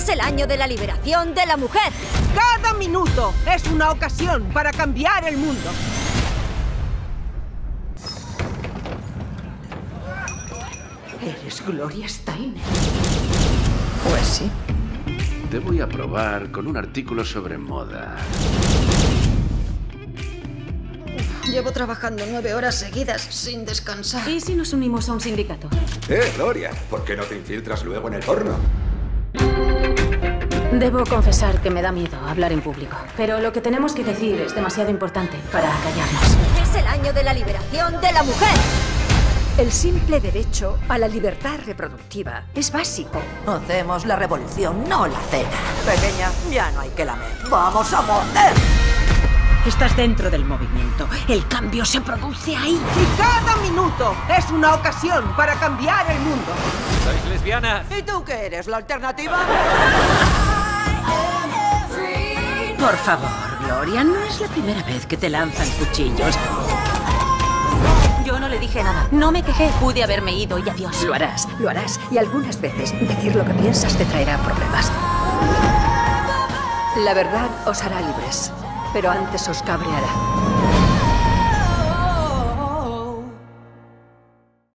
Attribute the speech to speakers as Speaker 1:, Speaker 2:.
Speaker 1: Es el año de la liberación de la mujer.
Speaker 2: Cada minuto es una ocasión para cambiar el mundo.
Speaker 3: Eres Gloria Steiner.
Speaker 4: Pues sí.
Speaker 5: Te voy a probar con un artículo sobre moda.
Speaker 4: Llevo trabajando nueve horas seguidas sin descansar.
Speaker 6: ¿Y si nos unimos a un sindicato?
Speaker 7: Eh, Gloria, ¿por qué no te infiltras luego en el horno?
Speaker 6: Debo confesar que me da miedo hablar en público. Pero lo que tenemos que decir es demasiado importante para callarnos.
Speaker 1: Es el año de la liberación de la mujer.
Speaker 3: El simple derecho a la libertad reproductiva es básico.
Speaker 4: Hacemos la revolución, no la cena. Pequeña, ya no hay que lamer. ¡Vamos a morder!
Speaker 3: Estás dentro del movimiento. El cambio se produce ahí.
Speaker 2: Y cada minuto es una ocasión para cambiar el mundo.
Speaker 8: ¿Sois lesbianas?
Speaker 4: ¿Y tú qué eres, la alternativa?
Speaker 3: Por favor, Gloria, no es la primera vez que te lanzan cuchillos.
Speaker 6: Yo no le dije nada. No me quejé. Pude haberme ido y adiós.
Speaker 3: Lo harás, lo harás. Y algunas veces decir lo que piensas te traerá problemas. La verdad os hará libres, pero antes os cabreará.